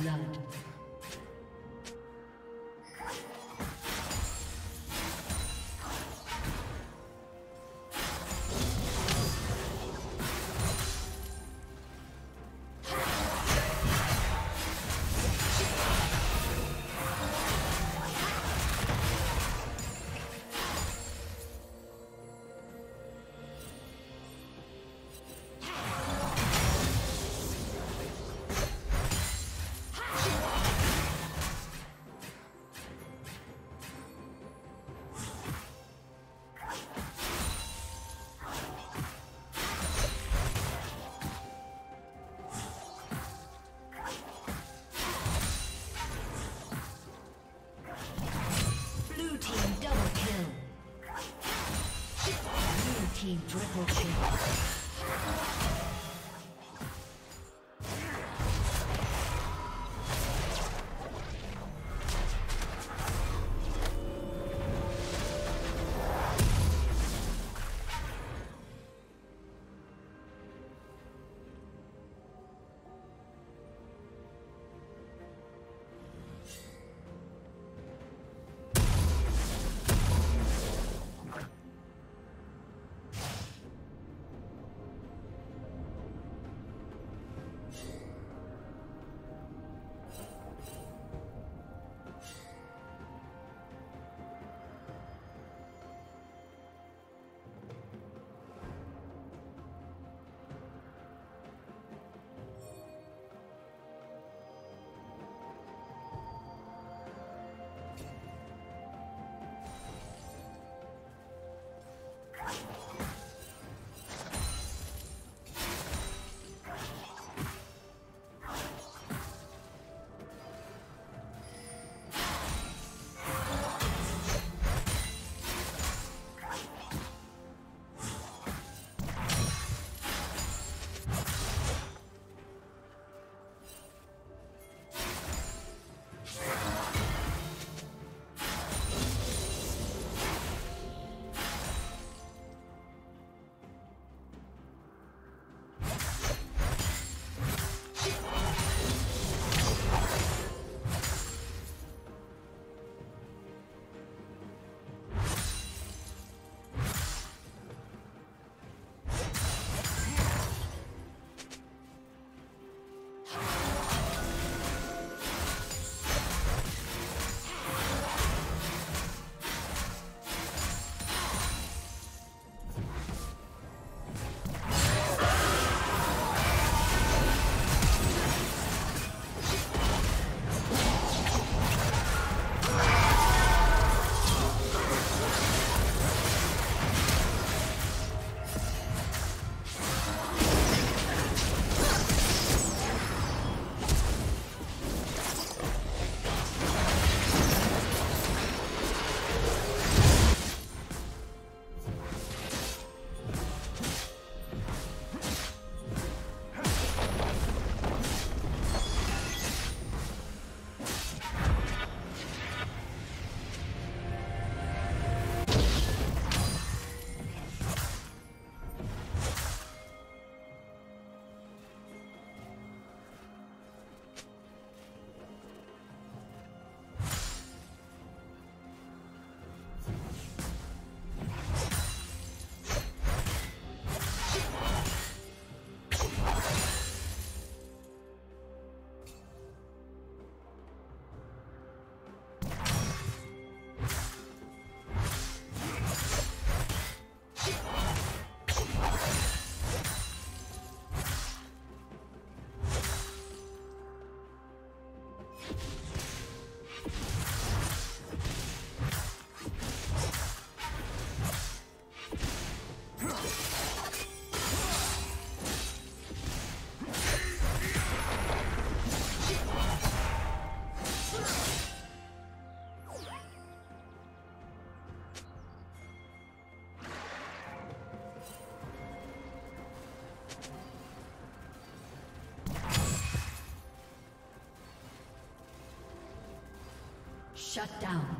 Hablar. Shut down.